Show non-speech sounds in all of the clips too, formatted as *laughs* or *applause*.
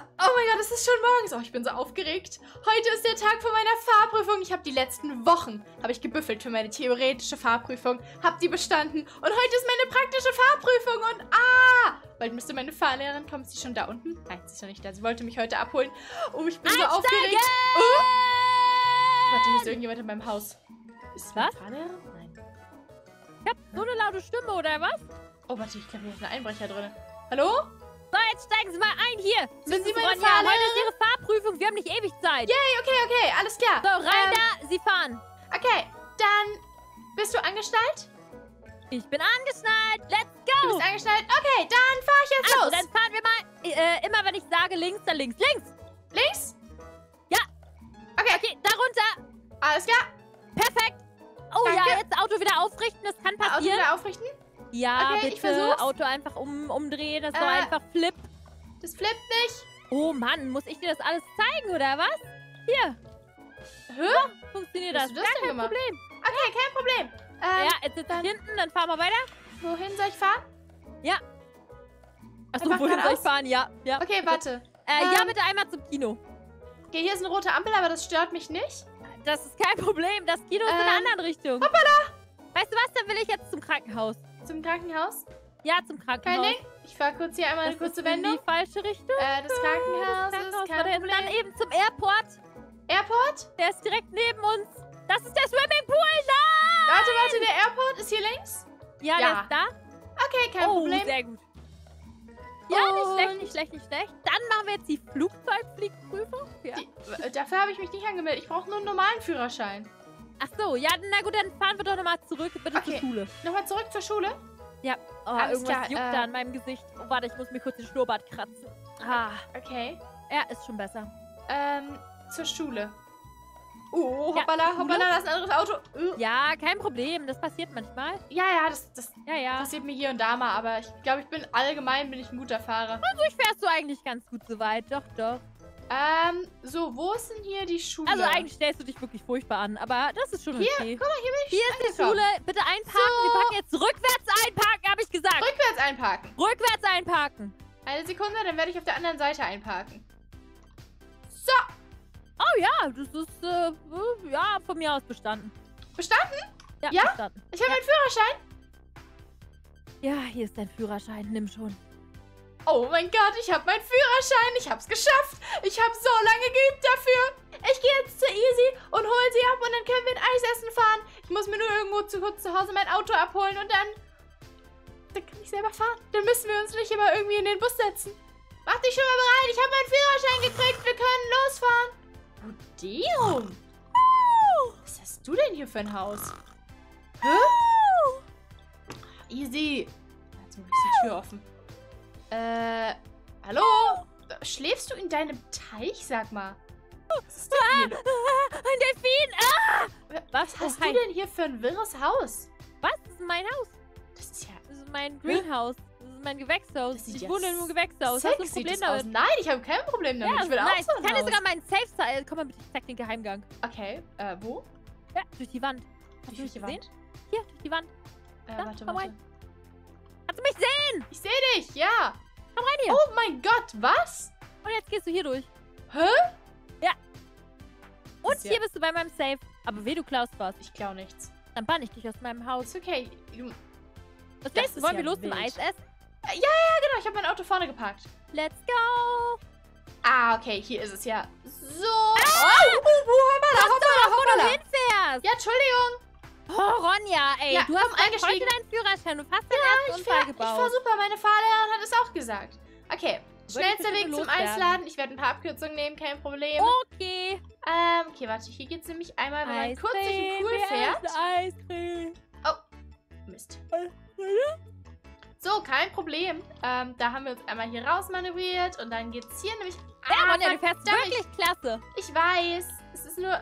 Oh mein Gott, es ist schon morgens. Oh, ich bin so aufgeregt. Heute ist der Tag vor meiner Fahrprüfung. Ich habe die letzten Wochen habe ich gebüffelt für meine theoretische Fahrprüfung, habe die bestanden und heute ist meine praktische Fahrprüfung und ah, bald müsste meine Fahrlehrerin kommen. Ist sie schon da unten? Nein, sie ist noch nicht da. Sie wollte mich heute abholen. Oh, ich bin Einsteigen! so aufgeregt. Oh. Warte, hier ist irgendjemand in meinem Haus. Ist Was? Fahrlehrerin? Nein. Ich hab so eine laute Stimme, oder was? Oh, warte, ich glaube, hier ist ein Einbrecher drin. Hallo? So, jetzt hier. Sind Sie meine Ronja, Fahrlehrerin? heute ist Ihre Fahrprüfung. Wir haben nicht ewig Zeit. Yay, okay, okay, alles klar. So, rein Ähm, da. Sie fahren. Okay, dann bist du angeschnallt? Ich bin angeschnallt. Let's Du go. bist angeschnallt? Okay, dann fahr ich jetzt Also, los. dann fahren wir mal. Äh, immer wenn ich sage links, dann links. Links. Links? Ja. Okay, Okay, darunter. alles klar. Perfekt. Oh Danke. ja, jetzt Auto wieder aufrichten. Das kann Auto passieren. wieder aufrichten. Ja, Okay, ich bitte. Auto einfach um, umdrehen. Das Äh. war einfach Flip. Das flippt nicht. Oh Mann, muss ich dir das alles zeigen, oder was? Hier, Hä? funktioniert Wie das. das kein gemacht? Problem. Okay, kein Problem. Ähm, ja, jetzt ich hinten, dann fahren wir weiter. wohin soll ich fahren? Achso, Einfach wohin soll ich geradeaus? fahren? Ja, ja. Okay, warte. Äh, ja, Ähm. bitte einmal zum Kino. Okay, hier ist eine rote Ampel, aber das stört mich nicht. Das ist kein Problem. Das Kino ist in Ähm. einer anderen Richtung. Hoppala! Weißt du was, dann will ich jetzt zum Krankenhaus. Zum Krankenhaus. Ja, zum Kein Krankenhaus. Ding. Ich fahre kurz hier einmal eine Das kurze ist in die falsche Richtung. Äh, das Krankenhaus, Das Krankenhaus ist kein hinten. Dann Problem. eben zum Airport. Airport? Der ist direkt neben uns. Das ist der Swimmingpool. Nein! Warte, warte, der Airport ist hier links? Ja, Ja. der ist da. Okay, kein oh, Problem. sehr gut. Ja, nicht schlecht, nicht schlecht, nicht schlecht. Dann machen wir jetzt die Flugzeugfliegprüfung. Ja. Die, äh, dafür habe ich mich nicht angemeldet. Ich brauche nur einen normalen Führerschein. Ach so, ja, na gut, dann fahren wir doch nochmal zurück, bitte Okay. zur Schule. Nochmal zurück zur Schule. Oh, Alles irgendwas klar, juckt äh, da an meinem Gesicht. Oh, warte, ich muss mir kurz den Schnurrbart kratzen. Ah, Okay. ja, ist schon besser. Ähm, zur Schule. Oh, Ja, hoppala, Schule? hoppala, das ist ein anderes Auto. Uh. Ja, kein Problem, das passiert manchmal. Ja, ja, das, das Ja, ja. passiert mir hier und da mal, aber ich glaube, ich bin allgemein bin ich ein guter Fahrer. Also ich fährst du eigentlich ganz gut soweit. Doch, doch. Ähm, so, wo ist denn hier die Schule? Also eigentlich stellst du dich wirklich furchtbar an, aber das ist schon Hier, okay. guck mal, hier bin ich Hier ist die. Schule. Bitte einparken. So. Wir packen jetzt rückwärts einparken, habe ich gesagt. Rückwärts einparken. Rückwärts einparken. Eine Sekunde, dann werde ich auf der anderen Seite einparken. So, Oh ja, das ist, äh, äh, ja, von mir aus bestanden. bestanden? Ja, Ja? bestanden. Ich habe einen Führerschein. Ja, hier ist dein Führerschein. Nimm schon. Oh mein Gott, ich habe meinen Führerschein. Ich habe es geschafft. Ich habe so lange geübt dafür. Ich gehe jetzt zu Easy und hole sie ab und dann können wir ein Eis essen fahren. Ich muss mir nur irgendwo zu kurz zu Hause mein Auto abholen und dann... Dann kann ich selber fahren. Dann müssen wir uns nicht immer irgendwie in den Bus setzen. Mach dich schon mal bereit. Ich habe meinen Führerschein gekriegt. Wir können losfahren. Odeum. Was hast du denn hier für ein Haus? Hä? Easy. Jetzt ist die Tür offen. Äh, hallo? Schläfst du in deinem Teich, sag mal? Was ist denn hier? Ein Delfin! Ah! Was Oh, hast hi. du denn hier für ein wirres Haus? Was? Das ist mein Haus. Das ist ja Das ist mein Greenhouse. Das ist mein Gewächshaus. Ich ja wohne in einem Gewächshaus. Hast du ein Problem das aus. damit? Nein, ich habe kein Problem damit. Ja, ich will nice. auch so ein Ich kann dir sogar meinen Safe sein. Komm mal bitte, ich zeig den Geheimgang. Okay, äh, wo? Ja, durch die Wand. Hast Wie du mich gesehen? Wand? Hier, durch die Wand. Äh, Da, warte, warte. Rein. Ich sehe dich, ja. Komm rein hier. Oh mein Gott, was? Und jetzt gehst du hier durch. Hä? Und Ist ja- hier bist du bei meinem Safe. Aber weh, du klaust was. Ich klau nichts. Dann bann ich dich aus meinem Haus. Ist okay. Was willst du? Wollen ja wir los zum wild. Eis essen? genau, ich habe mein Auto vorne geparkt. Let's go. Ah, okay, hier ist es ja. So. Oh, uh, uh, hoppala, hoppala, Wo du hoppala. hinfährst. Ja, Entschuldigung. Oh, Ronja, ey. Ja, du komm, hast heute eingestiegen. deinen Führerschein. Du hast deinen ersten Ich Unfall fahr, ich gebaut. fahr super. Meine Fahrlehrerin hat es auch gesagt. Okay, schnellster bitte Weg zum. Eisladen. Ich werde ein paar Abkürzungen nehmen, kein Problem. Okay. Ähm, okay, warte. Hier geht's nämlich einmal, wenn man kurz durch den Pool fährt. Eiscreme. Mist. So, kein Problem. Ähm, da haben wir uns einmal hier rausmanövriert und dann geht's hier nämlich... Ja, Ah, Ronja, du fährst wirklich klasse. Ich weiß. Es ist nur...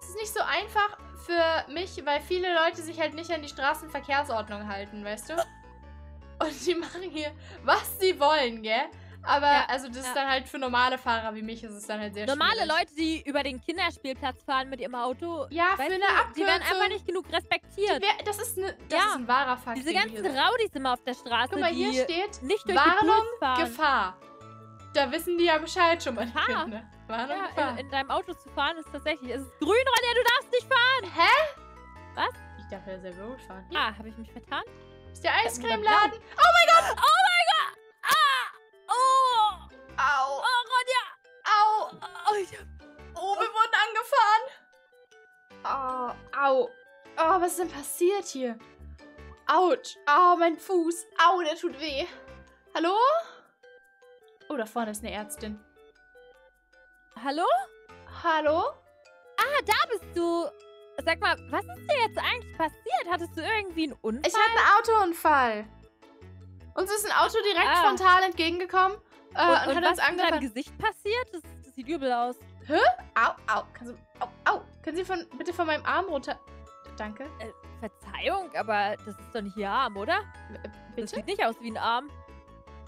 Es ist nicht so einfach für mich, weil viele Leute sich halt nicht an die Straßenverkehrsordnung halten, weißt du? Und die machen hier, was sie wollen, gell? Aber, Ja, also das ja. ist dann halt für normale Fahrer wie mich ist es dann halt sehr Normale schwierig. Leute, die über den Kinderspielplatz fahren mit ihrem Auto, Ja, für eine du, Abkürzung. die werden einfach nicht genug respektiert. Wer- Das ist, ne, das Ja. ist ein wahrer Fakt. Diese ganzen. Raudis immer auf der Straße, Guck mal, die hier steht nicht durch Warnung. Gefahr. da wissen die ja Bescheid schon mal, die Ha. Kinder. Warnung, Ja, in, in deinem Auto zu fahren ist tatsächlich. Es ist grün, Ronja, du darfst nicht fahren. Hä? Was? Ich darf ja selber fahren. Ah, habe ich mich vertan? ist der hab mir Eiscremeladen. Oh mein Gott! Ah! Oh! Au, Oh, Ronja! au. Oh, ich hab... Oh, wir wurden angefahren. Oh, au. Oh, was ist denn passiert hier? Autsch. Oh, mein Fuß. Au, der tut weh. Hallo? Oh, da vorne ist eine Ärztin. Hallo? Hallo? Ah, da bist du. Sag mal, was ist dir jetzt eigentlich passiert? Hattest du irgendwie einen Unfall? Ich hatte einen Autounfall. Uns ist ein Auto direkt Ah. frontal entgegengekommen äh, und, und, hat was uns ist mit deinem angefahren. Gesicht passiert? Das, das sieht übel aus. Au, au. Kannst du, au, au. Können Sie von, bitte von meinem Arm runter... Danke. Äh, Verzeihung, aber das ist doch nicht Ihr Arm, oder? Äh, Das Bitte? sieht nicht aus wie ein Arm.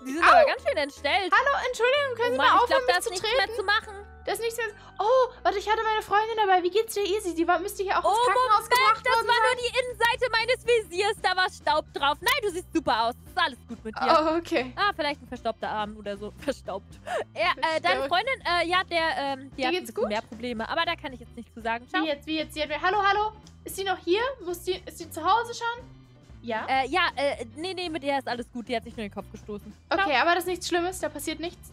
Sie sind aber ganz schön entstellt. Hallo, Entschuldigung, können Oh Sie mal ich aufhören, da mich ist zu nichts treten? mehr zu machen. Das ist nichts mehr. Oh, warte, ich hatte meine Freundin dabei. Wie geht's dir, Easy? Die war, müsste hier auch Oh, ins Krankenhaus gebracht Das worden war nur die Innenseite meines Visiers. Da war Staub drauf. Nein, du siehst super aus. Ist alles gut mit dir. Oh, okay. Ah, vielleicht ein verstaubter Arm oder so. *laughs* Verstaubt. Ja, äh, deine. Freundin, äh, ja, der, ähm, die Dir hat geht's gut? mehr Probleme. Aber da kann ich jetzt nichts zu sagen. Ciao. Wie jetzt, wie jetzt? Hat mir, hallo, hallo? Ist sie noch hier? Muss die, ist sie zu Hause schon? Ja. Äh, ja, äh, nee, nee, mit der ist alles gut. Die hat sich nur in den Kopf gestoßen. Ciao. Okay, aber das ist nichts Schlimmes. Da passiert nichts.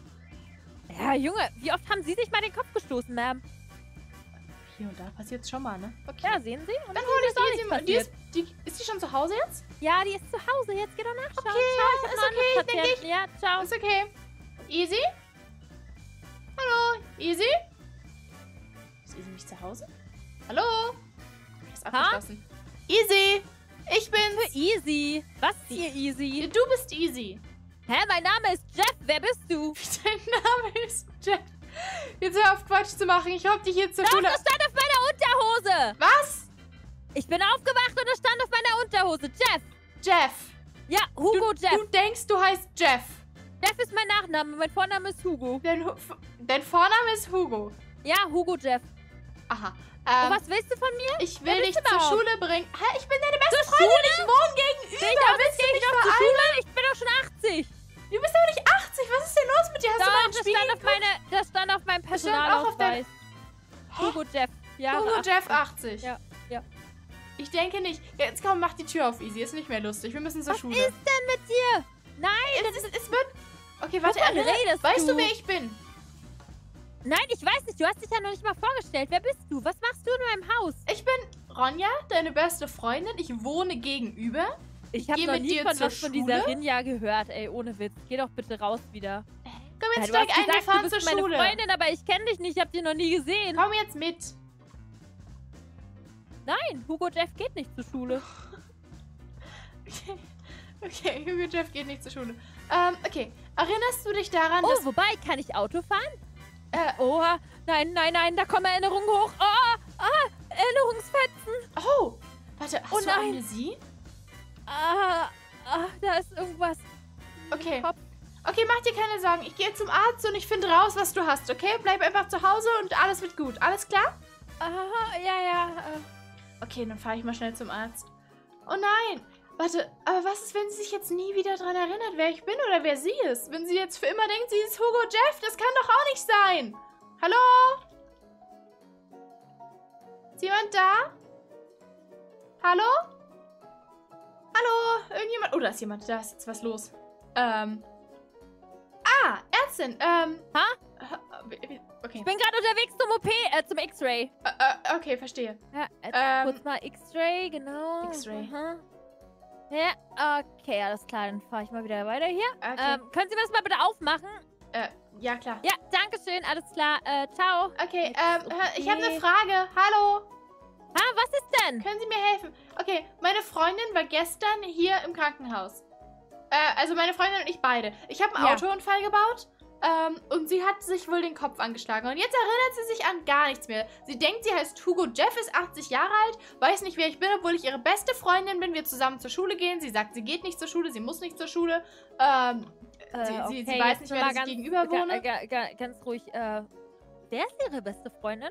Ja, Junge, wie oft haben Sie sich mal den Kopf gestoßen, Ma'am? Hier und da passiert schon mal, ne? Okay. Ja, sehen Sie? Und Dann hole ich das auch die. ist, die, ist die schon zu Hause jetzt? Ja, die ist zu Hause. Jetzt geh doch nachschauen. Okay, ciao, ich ja, ist okay, denk Patienten. Ja, ciao. Ist okay. Easy? Hallo, Easy? Ist Easy nicht zu Hause? Hallo? Ist Ha? abgeschlossen. Easy! Ich bin's! Easy. Was ist hier easy? Du bist Easy. Hä, mein Name ist Jeff. Wer bist du? *laughs* Dein Name ist Jeff. Jetzt hör auf Quatsch zu machen. Ich hab dich hier zur Doch, das stand auf meiner Unterhose. Was? Ich bin aufgewacht und das stand auf meiner Unterhose. Jeff. Jeff. Ja, Hugo du, Jeff. Du denkst, du heißt Jeff. Jeff ist mein Nachname. Mein Vorname ist Hugo. Dein, dein Vorname ist Hugo. Ja, Hugo Jeff. Aha. Und Ähm, was willst du von mir? ich will dich du zur? Schule bringen. Hä? Ich bin deine beste Zur Freundin. Schule? Ich wohne gegenüber. Bin ich Willst du nicht mich zur? Schule? Personalausweis. Hugo Jeff. Ja, Hugo Jeff 80. Ja, ja. Ich denke nicht. Jetzt komm, mach die Tür auf, Easy. Ist nicht mehr lustig. Wir müssen zur Was Schule. ist denn mit dir? Nein, es, ist, es wird... Okay, warte. Redest weißt du, du? wer ich bin? nein, ich weiß nicht. Du hast dich ja noch nicht mal vorgestellt. Wer bist du? Was machst du in meinem Haus? Ich bin Ronja, deine beste Freundin. Ich wohne gegenüber. Ich habe geh noch nie dir von was von dieser? Rinja gehört, ey, ohne Witz. Geh doch bitte raus wieder. Ja, jetzt hast steig ein, wir gesagt, fahren du zur bist meine Schule. Freundin, aber ich kenne dich nicht. Ich habe dich noch nie gesehen. Komm jetzt mit. Nein, Hugo Jeff geht nicht zur Schule. *laughs* Okay, okay Hugo Jeff geht nicht zur Schule. Ähm, okay. Erinnerst du dich daran, Oh, dass... wobei, kann ich Auto fahren? Äh, Oha, nein, nein, nein, da kommen Erinnerungen hoch. Ah, ah, Erinnerungsfetzen. oh, warte, hast Oh du nein. Amnesie? Ah, ah, da ist irgendwas. Okay. Kopf. Okay, mach dir keine Sorgen. Ich gehe zum Arzt und ich finde raus, was du hast, okay? Bleib einfach zu Hause und alles wird gut. Alles klar? Ah, ja, ja. äh, Okay, dann fahre ich mal schnell zum Arzt. Oh nein! Warte, aber was ist, wenn sie sich jetzt nie wieder daran erinnert, wer ich bin oder wer sie ist? Wenn sie jetzt für immer denkt, sie ist Hugo Jeff, das kann doch auch nicht sein! Hallo? Ist jemand da? Hallo? Hallo? Irgendjemand? Oh, da ist jemand. Da ist jetzt was los. Ähm. Ärztin. Ähm. Ha? Äh, wie- Okay. Ich bin gerade unterwegs zum OP, äh, zum X-Ray. Äh, äh, okay, verstehe. Ja, Ähm, kurz mal X-Ray, genau. X-Ray. Ja, okay, alles klar, dann fahre ich mal wieder weiter hier. Okay. Ähm, können Sie mir das mal bitte aufmachen? äh, ja, klar. Ja, danke schön, alles klar. Äh, ciao. Okay, ähm, hör, ich habe eine okay. Frage. Hallo, Ah, was ist denn? können Sie mir helfen? Okay, meine Freundin war gestern hier im Krankenhaus. Äh, also meine Freundin und ich beide. Ich habe einen Ja. Autounfall gebaut. Ähm, und sie hat sich wohl den Kopf angeschlagen. Und jetzt erinnert sie sich an gar nichts mehr. Sie denkt, sie heißt Hugo Jeff, ist 80 Jahre alt, weiß nicht, wer ich bin, obwohl ich ihre beste Freundin bin. Wir zusammen zur Schule gehen. Sie sagt, sie geht nicht zur Schule, sie muss nicht zur Schule. Ähm, Äh, sie, okay, sie weiß nicht dass ich gegenüber wohne. ga- ga- ganz ruhig. Äh, wer ist Ihre beste Freundin?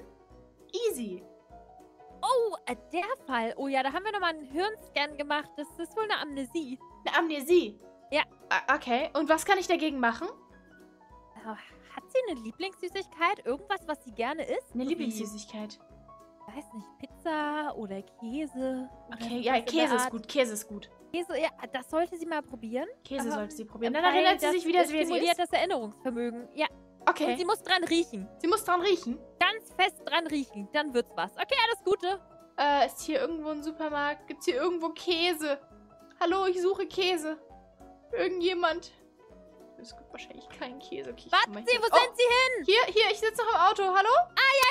Easy. Oh, äh, der Fall. Oh ja, da haben wir nochmal einen Hirnscan gemacht. Das ist wohl eine Amnesie. Eine Amnesie. Ja. Ah, Okay, und was kann ich dagegen machen? Hat sie eine Lieblingssüßigkeit? Irgendwas, was sie gerne isst? Eine Lieblingssüßigkeit. Wie, weiß nicht, Pizza oder Käse? oder Okay, ja, Käse ist gut. Käse ist gut. Käse, ja, das sollte sie mal probieren. Käse Aber- sollte sie probieren. Dann erinnert sie sich wieder, wie sie stimuliert ist. das Erinnerungsvermögen. Ja, und Okay. sie muss dran riechen. Sie muss dran riechen. Ganz fest dran riechen. Dann wird's was. Okay, alles Gute. Äh, ist hier irgendwo ein Supermarkt? Gibt's hier irgendwo Käse? Hallo, ich suche Käse. Irgendjemand. Es gibt wahrscheinlich keinen Käse. Okay, Warten Sie, wo oh, sind Sie hin? Hier, hier, ich sitze noch im Auto. Hallo?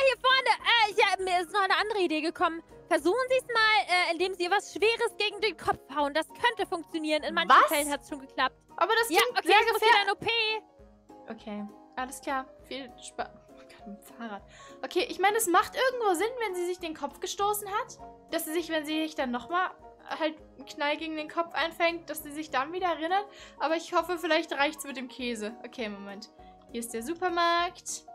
Hier vorne. Äh, ja, mir ist noch eine andere Idee gekommen. Versuchen Sie es mal, äh, indem Sie was Schweres gegen den Kopf hauen. Das könnte funktionieren. In manchen Was? Fällen hat es schon geklappt. Aber das Ja, klingt okay, sehr gefährlich. OP. Okay, alles klar. Viel Spaß. Oh Gott, mit dem Fahrrad. Okay, ich meine, es macht irgendwo Sinn, wenn sie sich den Kopf gestoßen hat. Dass sie sich, wenn sie sich dann nochmal halt einen Knall gegen den Kopf einfängt, dass sie sich dann wieder erinnert. Aber ich hoffe, vielleicht reicht's mit dem Käse. Okay, Moment. Hier ist der Supermarkt.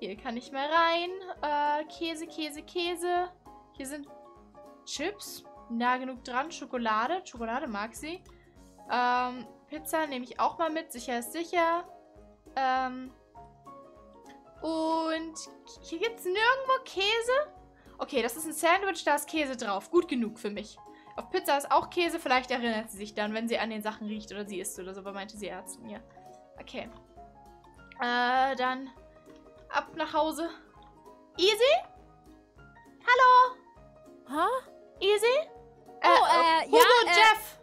Hier kann ich mal rein. Äh, Käse, Käse, Käse. Hier sind Chips. Nah genug dran. Schokolade. Schokolade mag sie. Ähm, Pizza nehme ich auch mal mit. Sicher ist sicher. Ähm. Und hier gibt es nirgendwo Käse. Okay, das ist ein Sandwich, da ist Käse drauf. Gut genug für mich. Auf Pizza ist auch Käse. Vielleicht erinnert sie sich dann, wenn sie an den Sachen riecht oder sie isst oder so, aber meinte sie Ärztin hier. Okay. Äh, dann ab nach Hause. Easy? Ha? Easy? Oh, äh, Hugo ja, und äh, Jeff.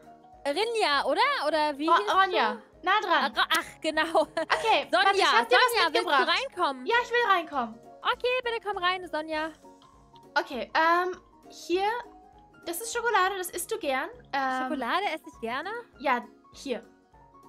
Rinja, oder? Oder wie? Ra- hieß Ronja. Du? dran. Ra- Ach, genau. Okay, *laughs* Sonja, warte, ich hab dir was Sonja, willst du reinkommen? Ja, ich will reinkommen. Okay, bitte komm rein, Sonja. Okay, ähm, hier. Das ist Schokolade, das isst du gern. Ähm, Schokolade esse ich gerne. Ja, hier.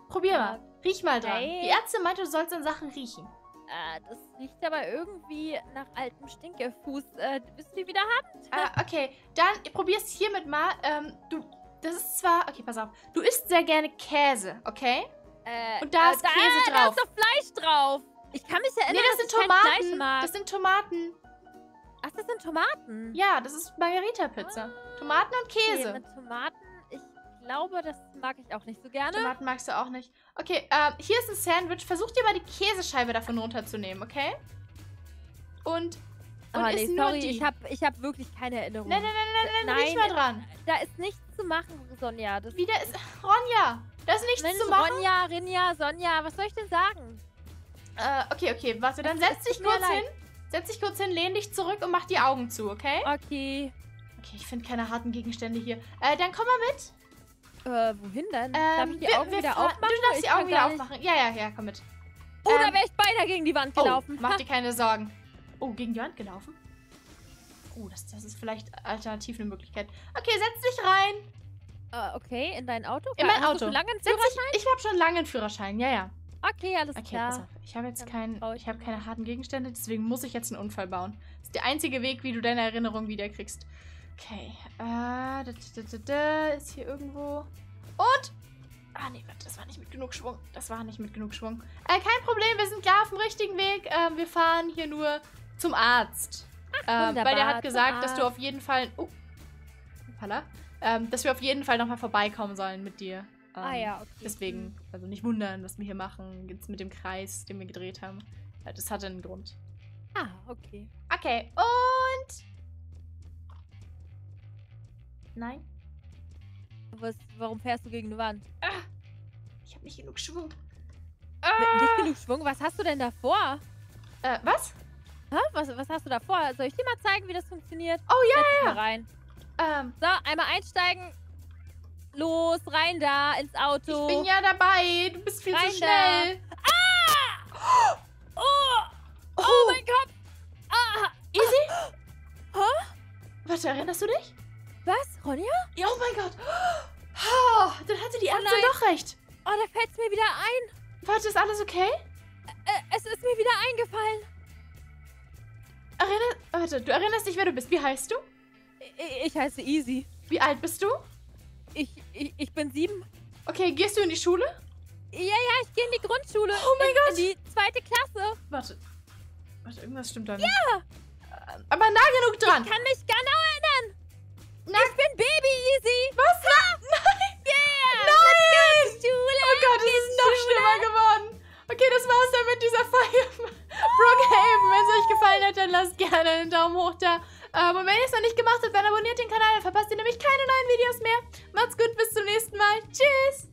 Probier Ja, mal. Riech mal dran. okay. Die Ärztin meinte, du sollst an Sachen riechen. Äh, das riecht aber irgendwie nach altem Stinkefuß. Äh, willst du die wieder haben? Ah, okay, dann probier's hiermit mal. Ähm, du, das ist zwar, okay, pass auf. Du isst sehr gerne Käse, okay? Äh, Und da äh, ist Käse Da drauf. ist doch Fleisch drauf. Ich kann mich erinnern, nee, das dass sind Tomaten. Das sind Tomaten. Ach, das sind Tomaten. Ja, das ist Margarita-Pizza. Tomaten und Okay, Käse. mit Tomaten, ich glaube, das mag ich auch nicht so gerne. Tomaten magst du auch nicht. Okay, ähm, hier ist ein Sandwich. Versuch dir mal die Käsescheibe davon runterzunehmen, okay? Und, und Ah, isst nee, sorry, ich habe ich hab wirklich keine Erinnerung. Nein, nein, nein, nein, nein, Nein, mal dran. Da ist nichts zu machen, Sonja. Das Wieder ist. Ronja, da ist nichts Mensch, zu machen. Ronja, Rinja, Sonja, was soll ich denn sagen? Äh, okay, okay, warte, dann setz dich kurz leid. hin. Setz dich kurz hin, lehn dich zurück und mach die Augen zu, okay? Okay. Okay, ich finde keine harten Gegenstände hier. Äh, dann komm mal mit. Äh, wohin denn? Darf Ähm, ich die wir- Augen wir wieder aufmachen? Du darfst Ich die Augen wieder aufmachen. Ja, ja, ja, komm mit. Oh, da Ähm, wäre ich beinahe gegen die Wand Oh, gelaufen. mach *laughs* dir keine Sorgen. Oh, gegen die Wand gelaufen? Oh, das, das ist vielleicht alternativ eine Möglichkeit. Okay, setz dich rein. Äh, okay, in dein Auto? In mein Hast du Auto. schon lange einen Führerschein? dich, ich habe schon lange einen Führerschein, ja, ja. Okay, alles Okay, klar. pass auf. Ich habe jetzt trau ich mir keine harten Gegenstände, deswegen muss ich jetzt einen Unfall bauen. Das ist der einzige Weg, wie du deine Erinnerung wiederkriegst. Okay, äh, da, da, da, da, da, ist hier irgendwo. Und? Ah, nee, warte, das war nicht mit genug Schwung. Das war nicht mit genug Schwung. Äh, kein Problem, wir sind klar auf dem richtigen Weg. Ähm, wir fahren hier nur zum Arzt. ähm, weil der hat gesagt, dass du auf jeden Fall. Oh. Hoppala. Ähm, dass wir auf jeden Fall nochmal vorbeikommen sollen mit dir. Ähm, ah ja, okay. Deswegen, also nicht wundern, was wir hier machen. Jetzt mit dem Kreis, den wir gedreht haben. Das hatte einen Grund. Ah, okay. Okay, und. Nein, Was, warum fährst du gegen eine Wand? ich habe nicht genug Schwung. Nicht Ah, genug Schwung. Was hast du denn davor? äh, was? Hä? Was, was hast du davor? Soll ich dir mal zeigen, wie das funktioniert? Oh ja, Setz mal rein. ähm, So, einmal einsteigen. Los, rein da, ins Auto. ich bin ja dabei. Du bist viel Rein zu da. schnell. Oh, oh mein Kopf. Ah, Easy? Hä? Warte, erinnerst du dich? was, Ronja? Ja, oh mein Gott. Oh, dann hatte die Ärztin nein. doch recht. Oh, da fällt es mir wieder ein. Warte, ist alles okay? Äh, es ist mir wieder eingefallen. Erinner Warte, du erinnerst dich, wer du bist. Wie heißt du? Ich, ich heiße Easy. Wie alt bist du? Ich, ich, ich bin sieben. Okay, gehst du in die Schule? Ja, ja, ich gehe in die Grundschule. Oh mein in, Gott. In die zweite Klasse. Warte. Warte, irgendwas stimmt da nicht. Ja! Aber nah genug dran. Ich kann mich genau erinnern. Na- Ich bin Baby Easy. Was? Na, nein! Yeah. Nein! Schule. Oh Gott, es ist noch schlimmer geworden. Okay, das war's dann mit dieser Folge. *laughs* Brookhaven. Wenn es euch gefallen hat, dann lasst gerne einen Daumen hoch da. Ähm, Aber wenn ihr es noch nicht gemacht habt, dann abonniert den Kanal, dann verpasst ihr nämlich keine neuen Videos mehr. Macht's gut, bis zum nächsten Mal. Tschüss!